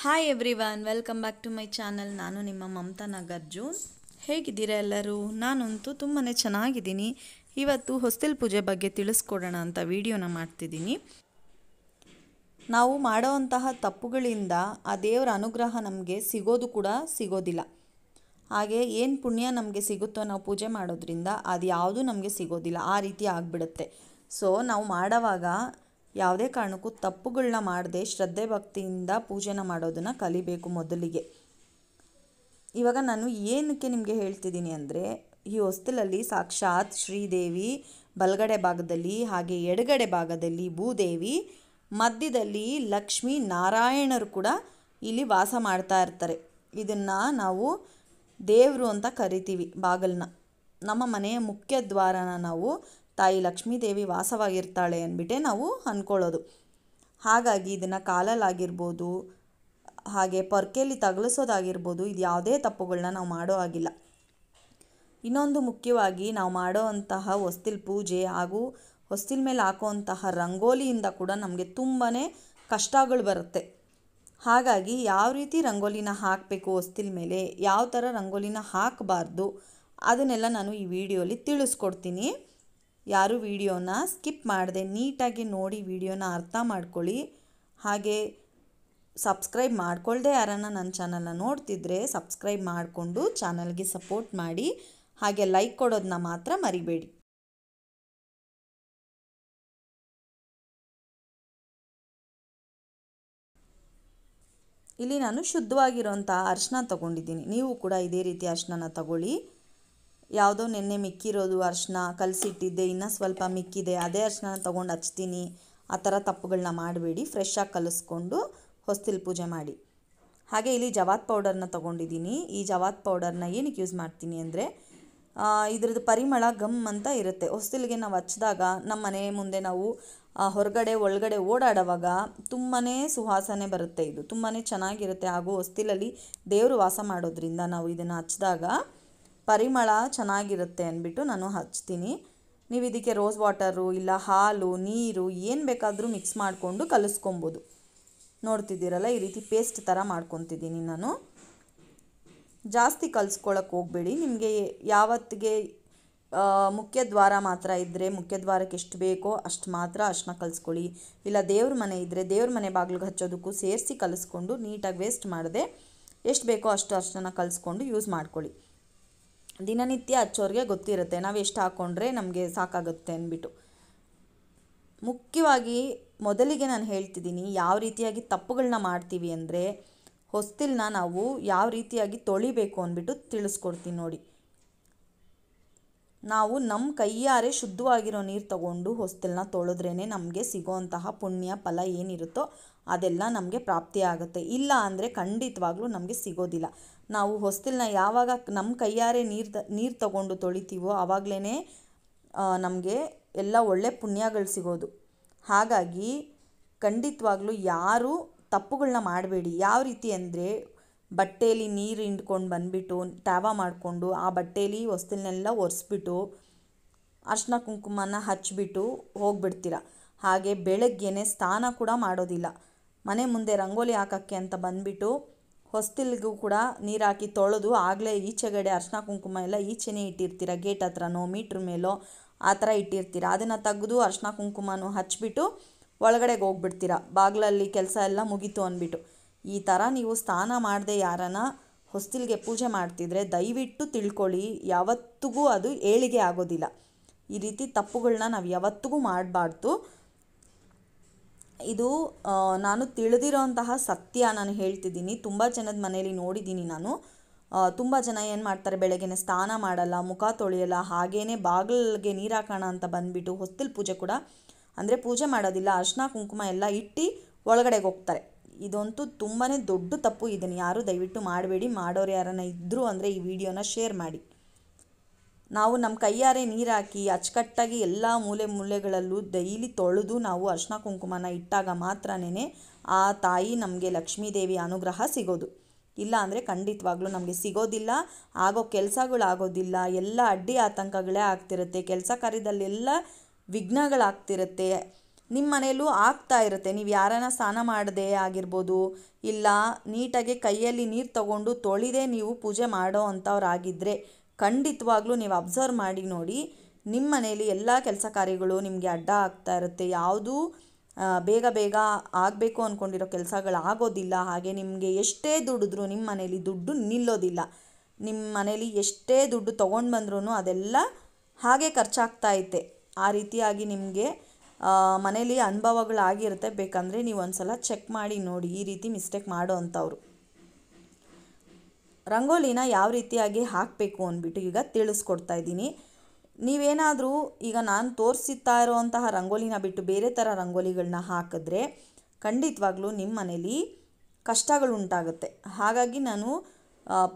Hi everyone welcome back to my channel ನಾನು ನಿಮ್ಮ ಮಮತಾ ನಾಗಾರ್ಜುನ್ ಹೇಗಿದ್ದೀರಾ ಎಲ್ಲರೂ? ನಾನಂತೂ ತುಂಬಾ ಚೆನ್ನಾಗಿದ್ದೀನಿ. ಇವತ್ತು ಹೊಸ್ತಿಲ್ ಪೂಜೆ ಬಗ್ಗೆ ತಿಳಿಸ್ಕೊಡೋಣ ಅಂತ ವಿಡಿಯೋನ ಮಾಡ್ತಿದ್ದೀನಿ. ನಾವು ಮಾಡೋವಂತಹ ತಪ್ಪುಗಳಿಂದ ಆ ದೇವರ ಅನುಗ್ರಹ ನಮಗೆ ಸಿಗೋದು ಕೂಡ ಸಿಗೋದಿಲ್ಲ. ಹಾಗೆ ಏನು ಪುಣ್ಯ ನಮಗೆ ಸಿಗುತ್ತೋ ನಾವು ಪೂಜೆ ಮಾಡೋದ್ರಿಂದ ಅದು ಯಾವುದೂ ನಮಗೆ ಸಿಗೋದಿಲ್ಲ. ಆ ರೀತಿ ಆಗಿಬಿಡುತ್ತೆ. ಸೊ ನಾವು ಮಾಡೋವಾಗ ಯಾವುದೇ ಕಾರಣಕ್ಕೂ ತಪ್ಪುಗಳನ್ನ ಮಾಡದೆ ಶ್ರದ್ಧೆ ಭಕ್ತಿಯಿಂದ ಪೂಜೆನ ಮಾಡೋದನ್ನು ಕಲಿಬೇಕು ಮೊದಲಿಗೆ. ಇವಾಗ ನಾನು ಏನಕ್ಕೆ ನಿಮಗೆ ಹೇಳ್ತಿದ್ದೀನಿ ಅಂದರೆ, ಈ ಹೊಸ್ತಿಲಲ್ಲಿ ಸಾಕ್ಷಾತ್ ಶ್ರೀದೇವಿ ಬಲಗಡೆ ಭಾಗದಲ್ಲಿ ಹಾಗೆ ಎಡಗಡೆ ಭಾಗದಲ್ಲಿ ಭೂದೇವಿ, ಮಧ್ಯದಲ್ಲಿ ಲಕ್ಷ್ಮೀ ನಾರಾಯಣರು ಕೂಡ ಇಲ್ಲಿ ವಾಸ ಮಾಡ್ತಾ ಇರ್ತಾರೆ. ಇದನ್ನು ನಾವು ದೇವರು ಅಂತ ಕರಿತೀವಿ ಬಾಗಲನ್ನ ನಮ್ಮ ಮನೆಯ ಮುಖ್ಯ ದ್ವಾರನ ನಾವು ತಾಯಿ ಲಕ್ಷ್ಮೀದೇವಿ ವಾಸವಾಗಿರ್ತಾಳೆ ಅಂದ್ಬಿಟ್ಟೆ ನಾವು ಅಂದ್ಕೊಳ್ಳೋದು ಹಾಗಾಗಿ ಇದನ್ನು ಕಾಲಲ್ಲಾಗಿರ್ಬೋದು, ಹಾಗೆ ಪೊರ್ಕೆಯಲ್ಲಿ ತಗಲಿಸೋದಾಗಿರ್ಬೋದು, ಇದು ಯಾವುದೇ ತಪ್ಪುಗಳನ್ನ ನಾವು ಮಾಡೋ ಆಗಿಲ್ಲ ಇನ್ನೊಂದು ಮುಖ್ಯವಾಗಿ ನಾವು ಮಾಡೋ ಅಂತಹ ಹೊಸ್ತಿಲ್ ಪೂಜೆ ಹಾಗೂ ಹೊಸ್ತಿಲ್ ಮೇಲೆ ಹಾಕುವಂತಹ ರಂಗೋಲಿಯಿಂದ ಕೂಡ ನಮಗೆ ತುಂಬಾ ಕಷ್ಟಗಳು ಬರುತ್ತೆ. ಹಾಗಾಗಿ ಯಾವ ರೀತಿ ರಂಗೋಲಿನ ಹಾಕಬೇಕು ಹೊಸ್ತಿಲ್ ಮೇಲೆ, ಯಾವ ಥರ ರಂಗೋಲಿನ ಹಾಕಬಾರ್ದು, ಅದನ್ನೆಲ್ಲ ನಾನು ಈ ವಿಡಿಯೋಲಿ ತಿಳಿಸ್ಕೊಡ್ತೀನಿ. ಯಾರು ವಿಡಿಯೋನ ಸ್ಕಿಪ್ ಮಾಡದೆ ನೀಟಾಗಿ ನೋಡಿ ವಿಡಿಯೋನ ಅರ್ಥ ಮಾಡ್ಕೊಳ್ಳಿ. ಹಾಗೆ ಸಬ್ಸ್ಕ್ರೈಬ್ ಮಾಡ್ಕೊಳ್ಳದೆ ಯಾರನ್ನ ನನ್ನ ಚಾನಲ್ನ ನೋಡ್ತಿದ್ರೆ ಸಬ್ಸ್ಕ್ರೈಬ್ ಮಾಡಿಕೊಂಡು ಚಾನಲ್ಗೆ ಸಪೋರ್ಟ್ ಮಾಡಿ. ಹಾಗೆ ಲೈಕ್ ಕೊಡೋದನ್ನ ಮಾತ್ರ ಮರಿಬೇಡಿ. ಇಲ್ಲಿ ನಾನು ಶುದ್ಧವಾಗಿರೋಂಥ ಅರ್ಶನ ತಗೊಂಡಿದ್ದೀನಿ. ನೀವು ಕೂಡ ಇದೇ ರೀತಿ ಅರ್ಶನ ತಗೊಳ್ಳಿ. ಯಾವುದೋ ನೆನ್ನೆ ಮಿಕ್ಕಿರೋದು ಅರ್ಶಿನ ಕಲಸಿಟ್ಟಿದ್ದೆ, ಇನ್ನೂ ಸ್ವಲ್ಪ ಮಿಕ್ಕಿದೆ. ಅದೇ ಅರ್ಶಿನ ತೊಗೊಂಡು ಹಚ್ತೀನಿ. ಆ ಥರ ತಪ್ಪುಗಳನ್ನ ಮಾಡಬೇಡಿ. ಫ್ರೆಶ್ಶಾಗಿ ಕಲಿಸ್ಕೊಂಡು ಹೊಸ್ತಿಲ್ ಪೂಜೆ ಮಾಡಿ. ಹಾಗೆ ಇಲ್ಲಿ ಜವಾತ್ ಪೌಡರ್ನ ತೊಗೊಂಡಿದ್ದೀನಿ. ಈ ಜವಾತ್ ಪೌಡರ್ನ ಏನಕ್ಕೆ ಯೂಸ್ ಮಾಡ್ತೀನಿ ಅಂದರೆ ಇದ್ರದ್ದು ಪರಿಮಳ ಗಮ್ ಅಂತ ಇರುತ್ತೆ. ಹೊಸ್ತಿಲಿಗೆ ನಾವು ಹಚ್ಚಿದಾಗ ನಮ್ಮ ಮನೆ ಮುಂದೆ ನಾವು ಹೊರಗಡೆ, ಒಳಗಡೆ ಓಡಾಡುವಾಗ ತುಂಬಾ ಸುವಾಸನೆ ಬರುತ್ತೆ ಇದು. ತುಂಬಾ ಚೆನ್ನಾಗಿರುತ್ತೆ. ಹಾಗೂ ಹೊಸ್ತಿಲಲ್ಲಿ ದೇವರು ವಾಸ ಮಾಡೋದ್ರಿಂದ ನಾವು ಇದನ್ನು ಹಚ್ಚಿದಾಗ ಪರಿಮಳ ಚೆನ್ನಾಗಿರುತ್ತೆ ಅಂದ್ಬಿಟ್ಟು ನಾನು ಹಚ್ತೀನಿ. ನೀವು ಇದಕ್ಕೆ ರೋಸ್ ವಾಟರು ಇಲ್ಲ ಹಾಲು, ನೀರು ಏನು ಬೇಕಾದರೂ ಮಿಕ್ಸ್ ಮಾಡಿಕೊಂಡು ಕಲಿಸ್ಕೊಬೋದು. ನೋಡ್ತಿದ್ದೀರಲ್ಲ, ಈ ರೀತಿ ಪೇಸ್ಟ್ ಥರ ಮಾಡ್ಕೊತಿದ್ದೀನಿ ನಾನು. ಜಾಸ್ತಿ ಕಲಿಸ್ಕೊಳಕ್ಕೆ ಹೋಗಬೇಡಿ. ನಿಮಗೆ ಯಾವತ್ತಿಗೆ ಮುಖ್ಯ ದ್ವಾರ ಮಾತ್ರ ಇದ್ದರೆ ಮುಖ್ಯ ದ್ವಾರಕ್ಕೆ ಎಷ್ಟು ಬೇಕೋ ಅಷ್ಟು ಮಾತ್ರ ಅಷ್ಟನ್ನ ಕಲಿಸ್ಕೊಳ್ಳಿ. ಇಲ್ಲ ದೇವ್ರ ಮನೆ ಇದ್ದರೆ ದೇವ್ರ ಮನೆ ಬಾಗಿಲಿಗೆ ಹಚ್ಚೋದಕ್ಕೂ ಸೇರಿಸಿ ಕಲಿಸ್ಕೊಂಡು ನೀಟಾಗಿ ವೇಸ್ಟ್ ಮಾಡದೆ, ಎಷ್ಟು ಬೇಕೋ ಅಷ್ಟು ಅಷ್ಟನ್ನು ಕಲಿಸ್ಕೊಂಡು ಯೂಸ್ ಮಾಡ್ಕೊಳ್ಳಿ. ದಿನನಿತ್ಯ ಹಚ್ಚೋರಿಗೆ ಗೊತ್ತಿರುತ್ತೆ, ನಾವು ಎಷ್ಟು ಹಾಕ್ಕೊಂಡ್ರೆ ನಮಗೆ ಸಾಕಾಗುತ್ತೆ ಅಂದ್ಬಿಟ್ಟು. ಮುಖ್ಯವಾಗಿ ಮೊದಲಿಗೆ ನಾನು ಹೇಳ್ತಿದ್ದೀನಿ, ಯಾವ ರೀತಿಯಾಗಿ ತಪ್ಪುಗಳನ್ನ ಮಾಡ್ತೀವಿ ಅಂದರೆ ಹೊಸ್ತಿಲನ್ನ ನಾವು ಯಾವ ರೀತಿಯಾಗಿ ತೊಳಿಬೇಕು ಅಂದ್ಬಿಟ್ಟು ತಿಳಿಸ್ಕೊಡ್ತೀನಿ ನೋಡಿ. ನಾವು ನಮ್ಮ ಕೈಯಾರೆ ಶುದ್ಧವಾಗಿರೋ ನೀರು ತಗೊಂಡು ಹೊಸ್ತಿಲನ್ನ ತೊಳೆದ್ರೇ ನಮಗೆ ಸಿಗೋವಂತಹ ಪುಣ್ಯ, ಫಲ ಏನಿರುತ್ತೋ ಅದೆಲ್ಲ ನಮಗೆ ಪ್ರಾಪ್ತಿಯಾಗುತ್ತೆ ಇಲ್ಲ ಅಂದರೆ ಖಂಡಿತವಾಗ್ಲೂ ನಮಗೆ ಸಿಗೋದಿಲ್ಲ. ನಾವು ಹೊಸ್ತಿಲನ್ನ ಯಾವಾಗ ನಮ್ಮ ಕೈಯಾರೆ ನೀರು ತ, ನೀರು ತಗೊಂಡು ತೊಳಿತೀವೋ ಆವಾಗಲೇ ನಮಗೆ ಎಲ್ಲ ಒಳ್ಳೆ ಪುಣ್ಯಗಳು ಸಿಗೋದು. ಹಾಗಾಗಿ ಖಂಡಿತವಾಗ್ಲೂ ಯಾರೂ ತಪ್ಪುಗಳನ್ನ ಮಾಡಬೇಡಿ. ಯಾವ ರೀತಿ ಅಂದರೆ ಬಟ್ಟೆಯಲ್ಲಿ ನೀರು ಹಿಂಡ್ಕೊಂಡು ಬಂದುಬಿಟ್ಟು ತ್ಯಾವ ಮಾಡಿಕೊಂಡು ಆ ಬಟ್ಟೆಯಲ್ಲಿ ಹೊಸ್ತಿಲನ್ನೆಲ್ಲ ಒರೆಸ್ಬಿಟ್ಟು ಅರ್ಶಿನ ಕುಂಕುಮನ ಹಚ್ಚಿಬಿಟ್ಟು ಹೋಗ್ಬಿಡ್ತೀರ. ಹಾಗೆ ಬೆಳಗ್ಗೆನೆ ಸ್ನಾನ ಕೂಡ ಮಾಡೋದಿಲ್ಲ. ಮನೆ ಮುಂದೆ ರಂಗೋಲಿ ಹಾಕೋಕ್ಕೆ ಅಂತ ಬಂದುಬಿಟ್ಟು ಹೊಸ್ತಿಲ್ಗೂ ಕೂಡ ನೀರು ಹಾಕಿ ತೊಳೆದು ಆಗಲೇ ಈಚೆಗಡೆ ಅರ್ಶಿನ ಕುಂಕುಮ ಎಲ್ಲ ಈಚೆನೇ ಇಟ್ಟಿರ್ತೀರ. ಗೇಟ್ ಹತ್ರನೋ, ಮೀಟ್ರ್ ಮೇಲೋ ಆ ಥರ ಇಟ್ಟಿರ್ತೀರ. ಅದನ್ನು ತೆಗೆದು ಅರ್ಶಿನ ಕುಂಕುಮನೂ ಹಚ್ಚಿಬಿಟ್ಟು ಒಳಗಡೆಗೆ ಹೋಗ್ಬಿಡ್ತೀರ. ಬಾಗಿಲಲ್ಲಿ ಕೆಲಸ ಎಲ್ಲ ಮುಗೀತು ಅಂದ್ಬಿಟ್ಟು. ಈ ಥರ ನೀವು ಸ್ನಾನ ಮಾಡದೆ ಯಾರನ್ನ ಹೊಸ್ತಿಲ್ಗೆ ಪೂಜೆ ಮಾಡ್ತಿದ್ರೆ ದಯವಿಟ್ಟು ತಿಳ್ಕೊಳ್ಳಿ, ಯಾವತ್ತಿಗೂ ಅದು ಏಳಿಗೆ ಆಗೋದಿಲ್ಲ. ಈ ರೀತಿ ತಪ್ಪುಗಳನ್ನ ನಾವು ಯಾವತ್ತಿಗೂ ಮಾಡಬಾರ್ದು. ಇದು ನಾನು ತಿಳಿದಿರೋಂತಹ ಸತ್ಯ ನಾನು ಹೇಳ್ತಿದ್ದೀನಿ. ತುಂಬ ಜನದ ಮನೇಲಿ ನೋಡಿದ್ದೀನಿ ನಾನು. ತುಂಬ ಜನ ಏನು ಮಾಡ್ತಾರೆ, ಬೆಳಗ್ಗೆನೆ ಸ್ನಾನ ಮಾಡಲ್ಲ, ಮುಖ ತೊಳೆಯಲ್ಲ ಹಾಗೇ ಬಾಗಿಲಿಗೆ ನೀರು ಹಾಕೋಣ ಅಂತ ಬಂದುಬಿಟ್ಟು ಹೊಸ್ತಿಲ್ ಪೂಜೆ ಕೂಡ, ಅಂದರೆ ಪೂಜೆ ಮಾಡೋದಿಲ್ಲ, ಅರ್ಶಿನ, ಕುಂಕುಮ ಎಲ್ಲ ಇಟ್ಟು ಒಳಗಡೆಗೆ ಹೋಗ್ತಾರೆ. ಇದಂತೂ ತುಂಬಾ ದೊಡ್ಡ ತಪ್ಪು. ಇದನ್ನು ಯಾರೂ ದಯವಿಟ್ಟು ಮಾಡಬೇಡಿ. ಮಾಡೋರು ಯಾರನ್ನ ಇದ್ದರು ಅಂದರೆ ಈ ವಿಡಿಯೋನ ಶೇರ್ ಮಾಡಿ. ನಾವು ನಮ್ಮ ಕೈಯಾರೆ ನೀರು ಹಾಕಿ ಅಚ್ಚುಕಟ್ಟಾಗಿ ಎಲ್ಲ ಮೂಲೆ ಮೂಲೆಗಳಲ್ಲೂ ಡೈಲಿ ತೊಳೆದು ನಾವು ಅರ್ಶಿನ ಕುಂಕುಮನ ಇಟ್ಟಾಗ ಮಾತ್ರನೇ ಆ ತಾಯಿ ನಮಗೆ ಲಕ್ಷ್ಮೀದೇವಿ ಅನುಗ್ರಹ ಸಿಗೋದು. ಇಲ್ಲ ಅಂದರೆ ಖಂಡಿತವಾಗ್ಲೂ ನಮಗೆ ಸಿಗೋದಿಲ್ಲ. ಆಗೋ ಕೆಲಸಗಳಾಗೋದಿಲ್ಲ ಎಲ್ಲ ಅಡ್ಡಿ ಆತಂಕಗಳೇ ಆಗ್ತಿರುತ್ತೆ. ಕೆಲಸ ಕಾರ್ಯದಲ್ಲೆಲ್ಲ ವಿಘ್ನಗಳಾಗ್ತಿರುತ್ತೆ ನಿಮ್ಮ ಮನೆಯಲ್ಲೂ ಆಗ್ತಾ ಇರುತ್ತೆ. ನೀವು ಯಾರನ್ನ ಸ್ನಾನ ಮಾಡದೆ ಆಗಿರ್ಬೋದು, ಇಲ್ಲ ನೀಟಾಗಿ ಕೈಯಲ್ಲಿ ನೀರು ತಗೊಂಡು ತೊಳಿದೆ ನೀವು ಪೂಜೆ ಮಾಡೋ ಅಂಥವ್ರಾಗಿದ್ದರೆ ಖಂಡಿತವಾಗ್ಲೂ ನೀವು ಅಬ್ಸರ್ವ್ ಮಾಡಿ ನೋಡಿ ನಿಮ್ಮ ಮನೆಯಲ್ಲಿ ಎಲ್ಲ ಕೆಲಸ ಕಾರ್ಯಗಳು ನಿಮಗೆ ಅಡ್ಡ ಆಗ್ತಾ ಇರುತ್ತೆ. ಯಾವುದೂ ಬೇಗ ಬೇಗ ಆಗಬೇಕು ಅಂದ್ಕೊಂಡಿರೋ ಕೆಲಸಗಳು ಆಗೋದಿಲ್ಲ. ಹಾಗೆ ನಿಮಗೆ ಎಷ್ಟೇ ದುಡಿದ್ರೂ ನಿಮ್ಮ ಮನೇಲಿ ದುಡ್ಡು ನಿಲ್ಲೋದಿಲ್ಲ. ನಿಮ್ಮ ಮನೇಲಿ ಎಷ್ಟೇ ದುಡ್ಡು ತೊಗೊಂಡು ಬಂದ್ರೂ ಅದೆಲ್ಲ ಹಾಗೆ ಖರ್ಚಾಗ್ತಾ ಐತೆ. ಆ ರೀತಿಯಾಗಿ ನಿಮಗೆ ಮನೇಲಿ ಅನುಭವಗಳಾಗಿರುತ್ತೆ. ಬೇಕಂದರೆ ನೀವು ಒಂದ್ಸಲ ಚೆಕ್ ಮಾಡಿ ನೋಡಿ, ಈ ರೀತಿ ಮಿಸ್ಟೇಕ್ ಮಾಡೋ ಅಂಥವ್ರು ರಂಗೋಲಿನ ಯಾವ ರೀತಿಯಾಗಿ ಹಾಕಬೇಕು ಅಂದ್ಬಿಟ್ಟು ಈಗ ತಿಳಿಸ್ಕೊಡ್ತಾ ಇದ್ದೀನಿ. ನೀವೇನಾದರೂ ಈಗ ನಾನು ತೋರಿಸುತ್ತಾ ಇರೋವಂತಹ ರಂಗೋಲಿನ ಬಿಟ್ಟು ಬೇರೆ ಥರ ರಂಗೋಲಿಗಳನ್ನ ಹಾಕಿದ್ರೆ ಖಂಡಿತವಾಗ್ಲೂ ನಿಮ್ಮ ಮನೇಲಿ ಕಷ್ಟಗಳು ಉಂಟಾಗುತ್ತೆ. ಹಾಗಾಗಿ ನಾನು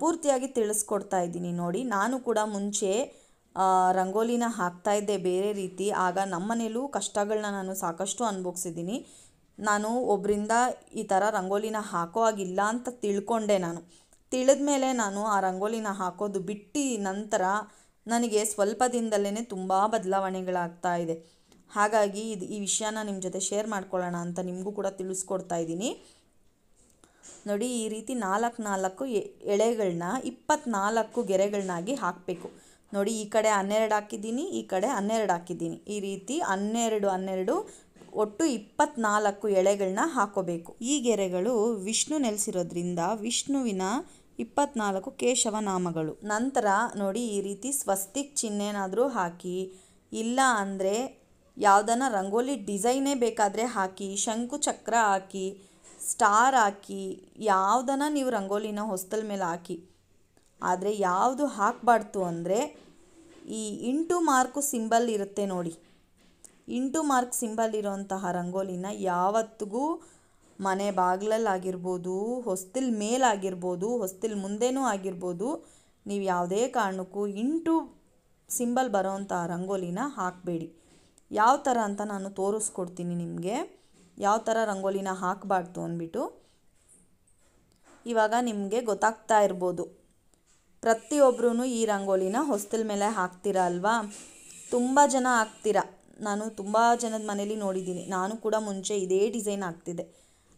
ಪೂರ್ತಿಯಾಗಿ ತಿಳಿಸ್ಕೊಡ್ತಾ ಇದ್ದೀನಿ ನೋಡಿ. ನಾನು ಕೂಡ ಮುಂಚೆ ರಂಗೋಲಿನ ಹಾಕ್ತಾ ಇದ್ದೆ ಬೇರೆ ರೀತಿ. ಆಗ ನಮ್ಮ ಮನೇಲೂ ಕಷ್ಟಗಳನ್ನ ನಾನು ಸಾಕಷ್ಟು ಅನುಭವಿಸಿದ್ದೀನಿ. ನಾನು ಒಬ್ಬರಿಂದ ಈ ಥರ ರಂಗೋಲಿನ ಹಾಕೋ ಆಗಿಲ್ಲ ಅಂತ ತಿಳ್ಕೊಂಡೆ ನಾನು. ತಿಳಿದ ಮೇಲೆ ನಾನು ಆ ರಂಗೋಲಿನ ಹಾಕೋದು ಬಿಟ್ಟು ನಂತರ ನನಗೆ ಸ್ವಲ್ಪ ದಿನದಲ್ಲೇ ತುಂಬ ಬದಲಾವಣೆಗಳಾಗ್ತಾ ಇದೆ. ಹಾಗಾಗಿ ಇದು ಈ ವಿಷಯನ ನಿಮ್ಮ ಜೊತೆ ಶೇರ್ ಮಾಡ್ಕೊಳ್ಳೋಣ ಅಂತ ನಿಮಗೂ ಕೂಡ ತಿಳಿಸ್ಕೊಡ್ತಾ ಇದ್ದೀನಿ. ನೋಡಿ, ಈ ರೀತಿ ನಾಲ್ಕು ನಾಲ್ಕು ಎಳೆಗಳನ್ನ ಇಪ್ಪತ್ನಾಲ್ಕು ಗೆರೆಗಳನ್ನಾಗಿ ಹಾಕಬೇಕು. ನೋಡಿ, ಈ ಕಡೆ ಹನ್ನೆರಡು ಹಾಕಿದ್ದೀನಿ, ಈ ಕಡೆ ಹನ್ನೆರಡು ಹಾಕಿದ್ದೀನಿ. ಈ ರೀತಿ ಹನ್ನೆರಡು ಹನ್ನೆರಡು, ಒಟ್ಟು ಇಪ್ಪತ್ನಾಲ್ಕು ಎಳೆಗಳನ್ನ ಹಾಕೋಬೇಕು. ಈ ಗೆರೆಗಳು ವಿಷ್ಣು ನೆಲೆಸಿರೋದ್ರಿಂದ ವಿಷ್ಣುವಿನ ಇಪ್ಪತ್ನಾಲ್ಕು ಕೇಶವ ನಾಮಗಳು ನಂತರ ನೋಡಿ, ಈ ರೀತಿ ಸ್ವಸ್ತಿಕ್ ಚಿಹ್ನೆನಾದರೂ ಹಾಕಿ, ಇಲ್ಲ ಅಂದರೆ ಯಾವುದನ್ನ ರಂಗೋಲಿ ಡಿಸೈನೇ ಬೇಕಾದರೆ ಹಾಕಿ, ಶಂಕು ಚಕ್ರ ಹಾಕಿ, ಸ್ಟಾರ್ ಹಾಕಿ ಯಾವುದನ್ನ ನೀವು ರಂಗೋಲಿನ ಹೊಸ್ತಲ ಮೇಲೆ ಹಾಕಿ. ಆದರೆ ಯಾವುದು ಹಾಕಬಾರ್ದು ಅಂದರೆ ಈ ಇಂಟು ಮಾರ್ಕು ಸಿಂಬಲ್ ಇರುತ್ತೆ ನೋಡಿ. ಇಂಟು ಮಾರ್ಕ್ ಸಿಂಬಲ್ ಇರೋಂತಹ ರಂಗೋಲಿನ ಯಾವತ್ತಿಗೂ ಮನೆ ಬಾಗಿಲಲ್ಲಾಗಿರ್ಬೋದು, ಹೊಸ್ತಿಲ್ ಮೇಲಾಗಿರ್ಬೋದು, ಹೊಸ್ತಿಲ್ ಮುಂದೆನೂ ಆಗಿರ್ಬೋದು, ನೀವು ಯಾವುದೇ ಕಾರಣಕ್ಕೂ ಇಂಟು ಸಿಂಬಲ್ ಬರೋವಂಥ ರಂಗೋಲಿನ ಹಾಕಬೇಡಿ. ಯಾವ ಥರ ಅಂತ ನಾನು ತೋರಿಸ್ಕೊಡ್ತೀನಿ ನಿಮಗೆ. ಯಾವ ಥರ ರಂಗೋಲಿನ ಹಾಕಬಾರ್ದು ಅಂದ್ಬಿಟ್ಟು. ಇವಾಗ ನಿಮಗೆ ಗೊತ್ತಾಗ್ತಾ ಇರ್ಬೋದು. ಪ್ರತಿಯೊಬ್ಬರೂ ಈ ರಂಗೋಲಿನ ಹೊಸ್ತಿಲ್ ಮೇಲೆ ಹಾಕ್ತೀರ ಅಲ್ವಾ? ತುಂಬ ಜನ ಹಾಕ್ತೀರ? ನಾನು ತುಂಬ ಜನದ ಮನೇಲಿ ನೋಡಿದ್ದೀನಿ. ನಾನು ಕೂಡ ಮುಂಚೆ ಇದೇ ಡಿಸೈನ್ ಹಾಕ್ತಿದ್ದೆ.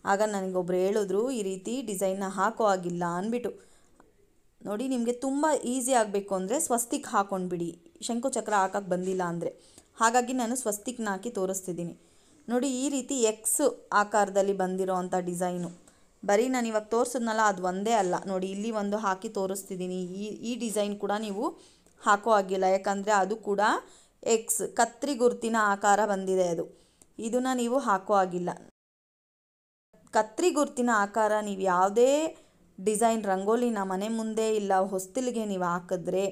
ಆಗ ನನಗೊಬ್ರು ಹೇಳಿದ್ರು, ಈ ರೀತಿ ಡಿಸೈನ್ನ ಹಾಕೋ ಆಗಿಲ್ಲ ಅಂದ್ಬಿಟ್ಟು. ನೋಡಿ, ನಿಮಗೆ ತುಂಬ ಈಸಿ ಆಗಬೇಕು ಅಂದರೆ ಸ್ವಸ್ತಿಕ್ ಹಾಕೊಂಡ್ಬಿಡಿ. ಶಂಕುಚಕ್ರ ಹಾಕಕ್ಕೆ ಬಂದಿಲ್ಲ ಅಂದರೆ. ಹಾಗಾಗಿ ನಾನು ಸ್ವಸ್ತಿಕ್ನ ಹಾಕಿ ತೋರಿಸ್ತಿದ್ದೀನಿ. ನೋಡಿ, ಈ ರೀತಿ ಎಕ್ಸ್ ಆಕಾರದಲ್ಲಿ ಬಂದಿರೋ ಅಂಥ ಡಿಸೈನು. ಬರೀ ನಾನು ಇವಾಗ ತೋರಿಸಿದ್ನಲ್ಲ, ಅದು ಒಂದೇ ಅಲ್ಲ. ನೋಡಿ, ಇಲ್ಲಿ ಒಂದು ಹಾಕಿ ತೋರಿಸ್ತಿದ್ದೀನಿ ಈ ಈ ಡಿಸೈನ್ ಕೂಡ ನೀವು ಹಾಕೋ ಆಗಿಲ್ಲ ಯಾಕಂದರೆ ಅದು ಕೂಡ ಎಕ್ಸ್ ಕತ್ರಿ ಗುರುತಿನ ಆಕಾರ ಬಂದಿದೆ ಅದು. ಇದನ್ನು ನೀವು ಹಾಕೋ ಆಗಿಲ್ಲ ಕತ್ರಿ ಗುರುತಿನ ಆಕಾರ ನೀವು ಯಾವುದೇ ಡಿಸೈನ್ ರಂಗೋಲಿನ ಮನೆ ಮುಂದೆ ಇಲ್ಲ ಹೊಸ್ತಿಲಿಗೆ ನೀವು ಹಾಕಿದ್ರೆ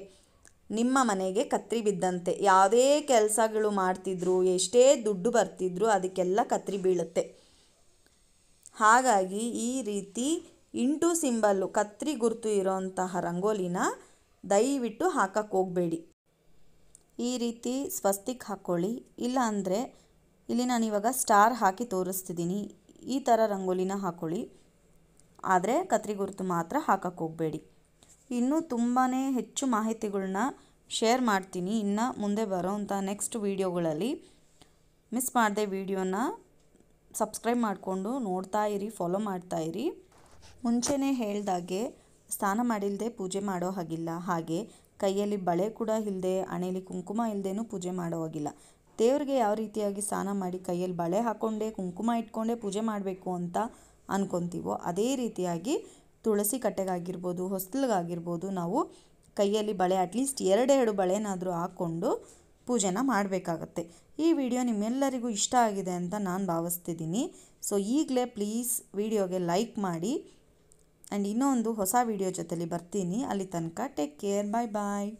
ನಿಮ್ಮ ಮನೆಗೆ ಕತ್ರಿ ಬಿದ್ದಂತೆ. ಯಾವುದೇ ಕೆಲಸಗಳು ಮಾಡ್ತಿದ್ರು, ಎಷ್ಟೇ ದುಡ್ಡು ಬರ್ತಿದ್ರು, ಅದಕ್ಕೆಲ್ಲ ಕತ್ರಿ ಬೀಳುತ್ತೆ. ಹಾಗಾಗಿ ಈ ರೀತಿ ಇಂಟು ಸಿಂಬಲ್ಲು ಕತ್ರಿ ಗುರುತು ಇರೋಂತಹ ರಂಗೋಲಿನ ದಯವಿಟ್ಟು ಹಾಕಕ್ಕೆ ಹೋಗಬೇಡಿ. ಈ ರೀತಿ ಸ್ವಸ್ತಿಕ್ ಹಾಕ್ಕೊಳ್ಳಿ ಇಲ್ಲ ಅಂದರೆ ಇಲ್ಲಿ ನಾನು ಇವಾಗ ಸ್ಟಾರ್ ಹಾಕಿ ತೋರಿಸ್ತಿದ್ದೀನಿ ಈ ಥರ ರಂಗೋಲಿನ ಹಾಕ್ಕೊಳ್ಳಿ ಆದರೆ ಕತ್ರಿ ಗುರುತು ಮಾತ್ರ ಹಾಕಕ್ಕೆ ಹೋಗಬೇಡಿ. ಇನ್ನೂ ತುಂಬಾ ಹೆಚ್ಚು ಮಾಹಿತಿಗಳನ್ನ ಶೇರ್ ಮಾಡ್ತೀನಿ. ಇನ್ನು ಮುಂದೆ ಬರೋವಂಥ ನೆಕ್ಸ್ಟ್ ವೀಡಿಯೋಗಳಲ್ಲಿ ಮಿಸ್ ಮಾಡದೆ ವೀಡಿಯೋನ ಸಬ್ಸ್ಕ್ರೈಬ್ ಮಾಡಿಕೊಂಡು ನೋಡ್ತಾ ಇರಿ ಫಾಲೋ ಮಾಡ್ತಾ ಇರಿ. ಮುಂಚೆನೇ ಹೇಳ್ದಾಗೆ ಸ್ನಾನ ಮಾಡಿಲ್ಲದೆ ಪೂಜೆ ಮಾಡೋ ಹಾಗಿಲ್ಲ. ಹಾಗೆ ಕೈಯಲ್ಲಿ ಬಳೆ ಕೂಡ ಇಲ್ಲದೆ ಹಣೆಯಲ್ಲಿ ಕುಂಕುಮ ಇಲ್ಲದೇನೂ ಪೂಜೆ ಮಾಡೋ ಹಾಗಿಲ್ಲ. ದೇವ್ರಿಗೆ ಯಾವ ರೀತಿಯಾಗಿ ಸ್ನಾನ ಮಾಡಿ ಕೈಯಲ್ಲಿ ಬಳೆ ಹಾಕ್ಕೊಂಡೆ ಕುಂಕುಮ ಇಟ್ಕೊಂಡೆ ಪೂಜೆ ಮಾಡಬೇಕು ಅಂತ ಅನ್ಕೊತೀವೋ, ಅದೇ ರೀತಿಯಾಗಿ ತುಳಸಿ ಕಟ್ಟೆಗಾಗಿರ್ಬೋದು, ಹೊಸ್ತಿಲ್ಗಾಗಿರ್ಬೋದು, ನಾವು ಕೈಯಲ್ಲಿ ಬಳೆ ಅಟ್ಲೀಸ್ಟ್ ಎರಡೆರಡು ಬಳೆನಾದರೂ ಹಾಕ್ಕೊಂಡು ಪೂಜೆನ ಮಾಡಬೇಕಾಗತ್ತೆ. ಈ ವಿಡಿಯೋ ನಿಮ್ಮೆಲ್ಲರಿಗೂ ಇಷ್ಟ ಆಗಿದೆ ಅಂತ ನಾನು ಭಾವಿಸ್ತಿದ್ದೀನಿ. ಸೊ ಈಗಲೇ ಪ್ಲೀಸ್ ವಿಡಿಯೋಗೆ ಲೈಕ್ ಮಾಡಿ. ಆ್ಯಂಡ್ ಇನ್ನೊಂದು ಹೊಸ ವಿಡಿಯೋ ಜೊತೆಲಿ ಬರ್ತೀನಿ. ಅಲ್ಲಿ ತನಕ ಟೇಕ್ ಕೇರ್ ಬಾಯ್ ಬಾಯ್